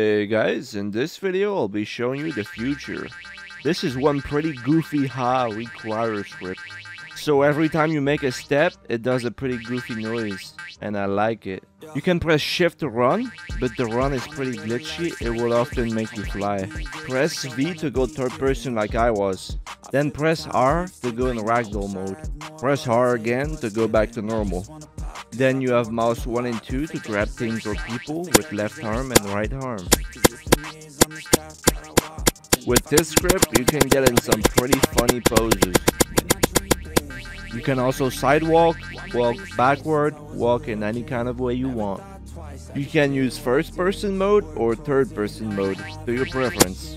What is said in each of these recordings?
Hey guys, in this video I'll be showing you the future. This is one pretty goofy ha require script. So every time you make a step, it does a pretty goofy noise, and I like it. You can press shift to run, but the run is pretty glitchy, it will often make you fly. Press V to go third person like I was. Then press R to go in ragdoll mode. Press R again to go back to normal. Then you have mouse 1 and 2 to grab things or people with left arm and right arm. With this script, you can get in some pretty funny poses. You can also sidewalk, walk backward, walk in any kind of way you want. You can use first person mode or third person mode, to your preference.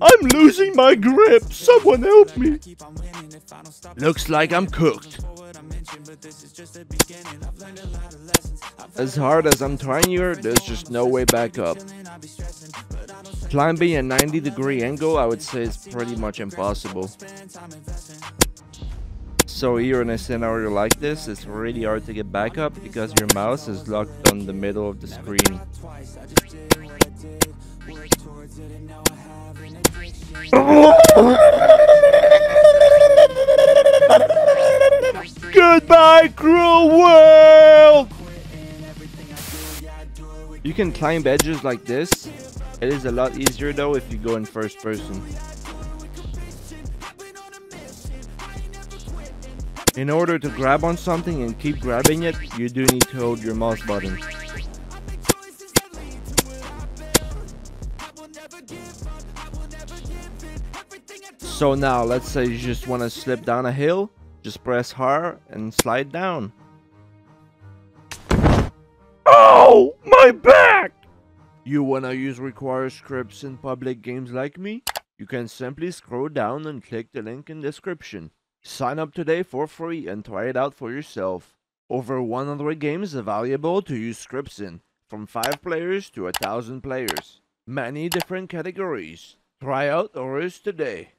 I'm losing my grip, someone help me! Looks like I'm cooked. As hard as I'm trying here, there's just no way back up. Climbing a 90 degree angle, I would say is pretty much impossible. So here in a scenario like this, it's really hard to get back up because your mouse is locked on the middle of the screen. Goodbye, cruel world! You can climb edges like this. It is a lot easier though if you go in first person. In order to grab on something and keep grabbing it, you do need to hold your mouse button. So now, let's say you just want to slip down a hill, just press R and slide down. Oh, my back! You wanna use required scripts in public games like me? You can simply scroll down and click the link in description. Sign up today for free and try it out for yourself. Over 100 games available to use scripts in, from 5 players to 1000 players. Many different categories. Try out Aureus today.